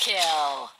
Kill.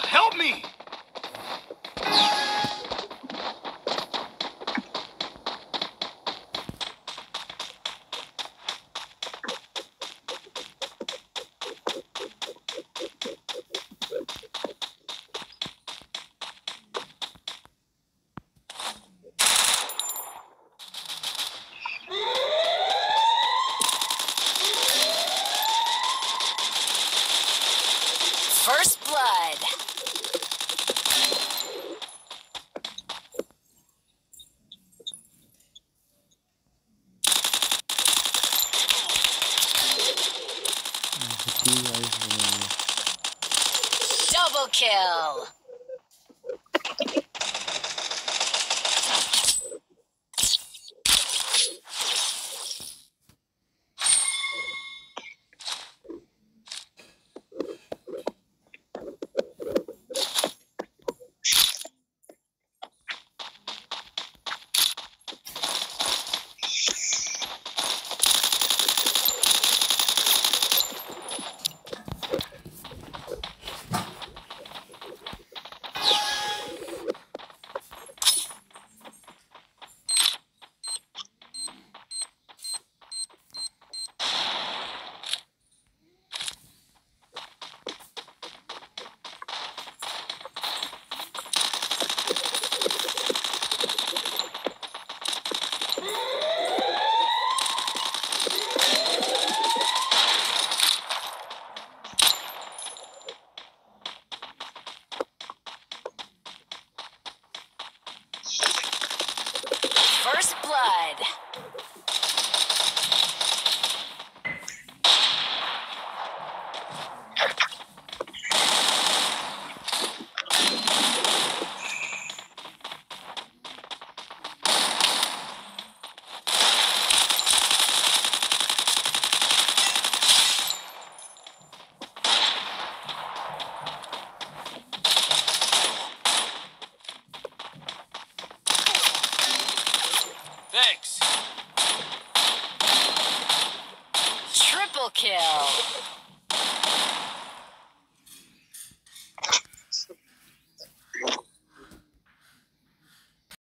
Help me! First blood. Double kill. blood. kill.